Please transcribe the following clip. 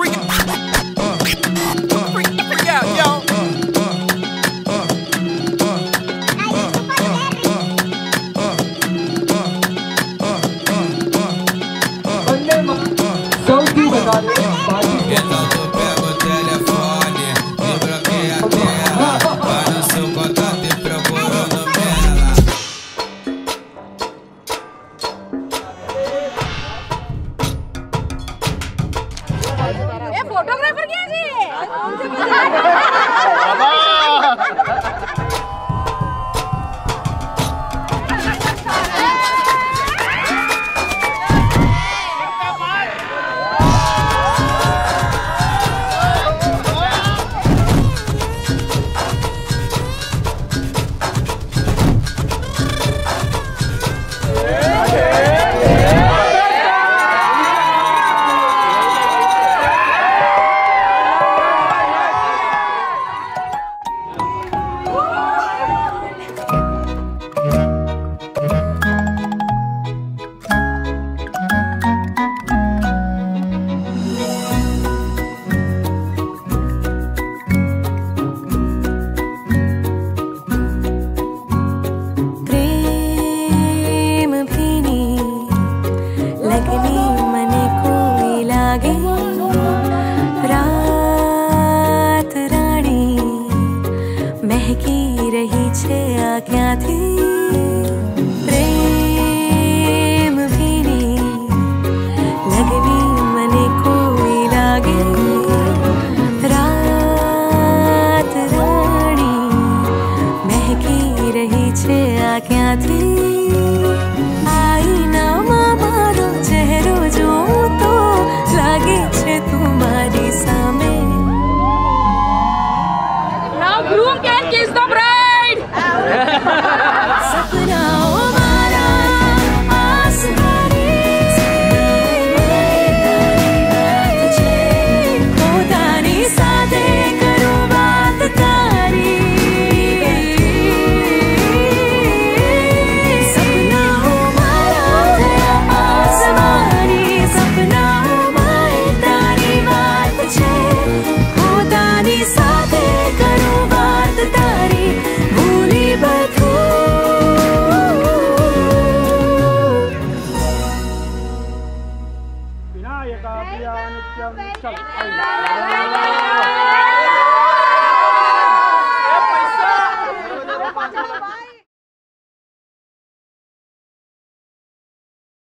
bring it. Dok driver pergi sih. Apa? पीछे आज्ञा थी। प्रेम कोई लागे। रात महकी रही छे आज्ञा थी। नायकाभ्या नित्यं चल।